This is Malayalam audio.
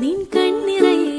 നിൻ കണ്ണിറയെ